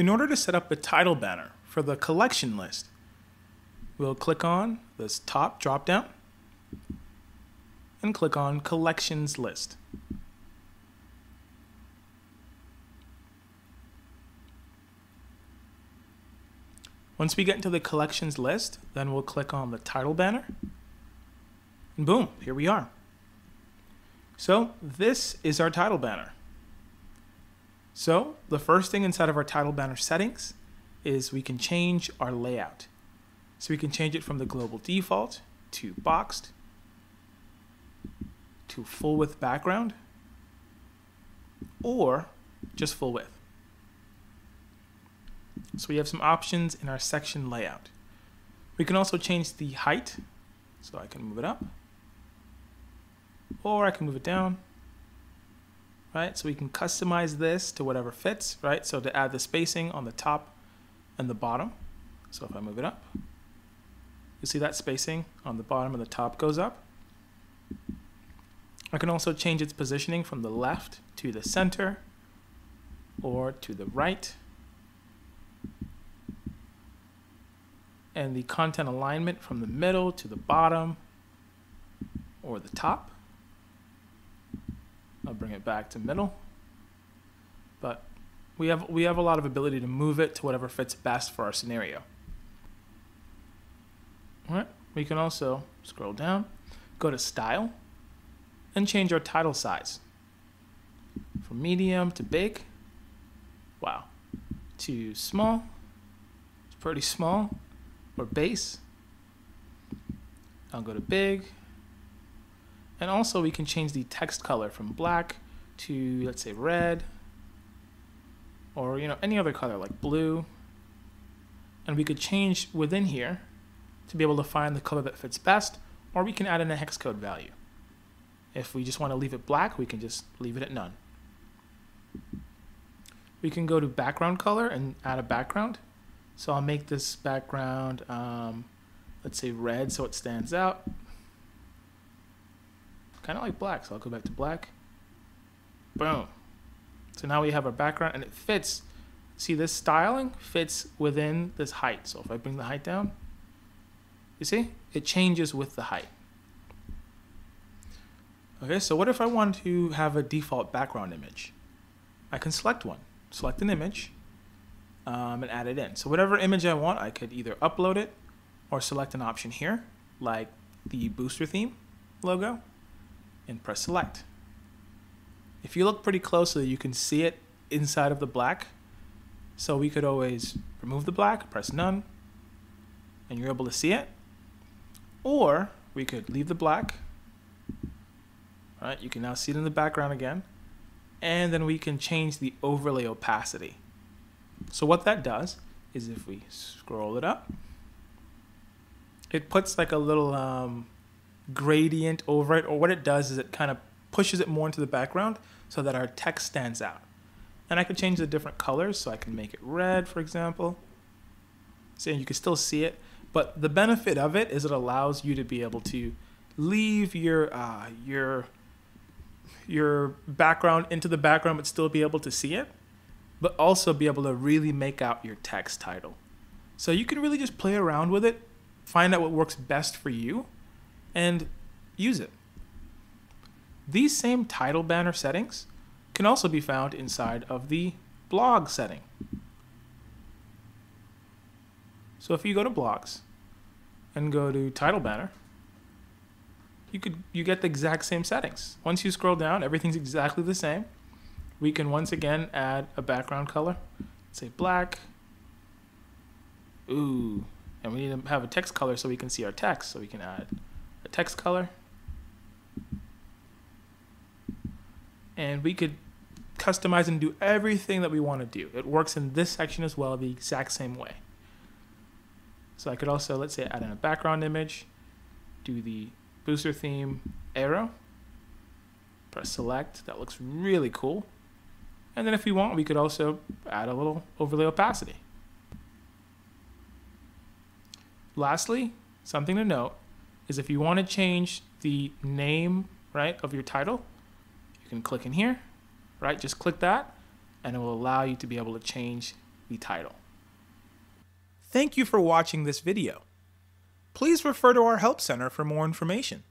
In order to set up the title banner for the collection list, we'll click on this top dropdown and click on collections list. Once we get into the collections list, then we'll click on the title banner. And boom, here we are. So this is our title banner. So the first thing inside of our title banner settings is we can change our layout. So we can change it from the global default to boxed to full width background or just full width. So we have some options in our section layout. We can also change the height. So I can move it up or I can move it down. Right, so we can customize this to whatever fits, right? So to add the spacing on the top and the bottom. So if I move it up, you see that spacing on the bottom and the top goes up. I can also change its positioning from the left to the center or to the right. And the content alignment from the middle to the bottom or the top. I'll bring it back to middle. But we have, we have a lot of ability to move it to whatever fits best for our scenario. All right, we can also scroll down, go to style, and change our title size from medium to big. Wow. To small. It's pretty small. Or base. I'll go to big. And also we can change the text color from black to let's say red or you know any other color like blue. And we could change within here to be able to find the color that fits best or we can add in a hex code value. If we just want to leave it black, we can just leave it at none. We can go to background color and add a background. So I'll make this background, um, let's say red so it stands out. I kind of like black, so I'll go back to black. Boom. So now we have our background and it fits. See this styling fits within this height. So if I bring the height down, you see, it changes with the height. Okay, so what if I want to have a default background image? I can select one, select an image, um, and add it in. So whatever image I want, I could either upload it or select an option here, like the booster theme logo, and press select. If you look pretty closely, you can see it inside of the black. So we could always remove the black, press none, and you're able to see it. Or we could leave the black, Right, you can now see it in the background again. And then we can change the overlay opacity. So what that does is if we scroll it up, it puts like a little um, gradient over it, or what it does is it kind of pushes it more into the background so that our text stands out. And I can change the different colors, so I can make it red, for example. So you can still see it, but the benefit of it is it allows you to be able to leave your uh, your your background into the background but still be able to see it, but also be able to really make out your text title. So you can really just play around with it, find out what works best for you, and use it. These same title banner settings can also be found inside of the blog setting. So if you go to blogs and go to title banner, you could you get the exact same settings. Once you scroll down, everything's exactly the same. We can once again add a background color. Say black. Ooh, and we need to have a text color so we can see our text. So we can add text color. And we could customize and do everything that we want to do. It works in this section as well the exact same way. So I could also, let's say, add in a background image, do the booster theme arrow. Press select. That looks really cool. And then if we want, we could also add a little overlay opacity. Lastly, something to note is if you want to change the name, right, of your title, you can click in here, right? Just click that and it will allow you to be able to change the title. Thank you for watching this video. Please refer to our Help Center for more information.